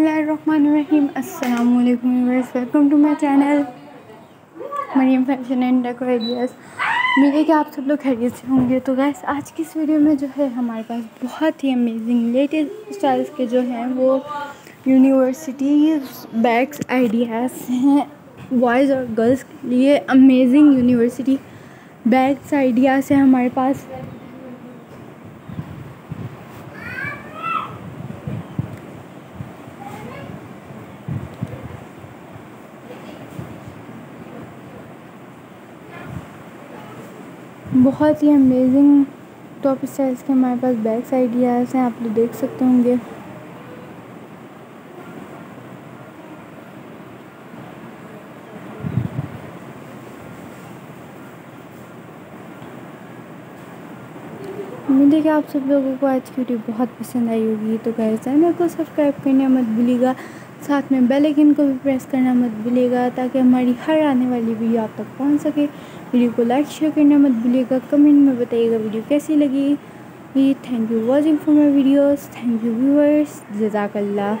रहीम अस्सलाम वालेकुम to my channel. Mariam fashion and decor ideas. उम्मीद है कि आप सब लोग खैरियत से होंगे। तो गैस आज की इस वीडियो में जो है, हमारे पास बहुत ही अमेजिंग लेटेस्ट स्टाइल्स के जो हैं, वो यूनिवर्सिटी बैग्स आइडियाज़ हैं। बॉयज़ और गर्ल्स के लिए अमेजिंग यूनिवर्सिटी बैग्स आइडियाज़ हैं हमारे पास। बहुत ही अमेजिंग टॉप स्टाइल्स के हमारे पास बैग्स आइडियाज़ हैं, आप लोग देख सकते होंगे। उम्मीद है कि आप सब लोगों को आज की वीडियो बहुत पसंद आई होगी तो गैस चैनल को सब्सक्राइब करना मत भूलिएगा। साथ में बेल आइकन को भी प्रेस करना मत भूलिएगा ताकि हमारी हर आने वाली वीडियो आप तक पहुँच सके। वीडियो को लाइक शेयर करना मत भूलिएगा। कमेंट में बताइएगा वीडियो कैसी लगी। Thank you watching for my videos thank you viewers जजाकल्ला।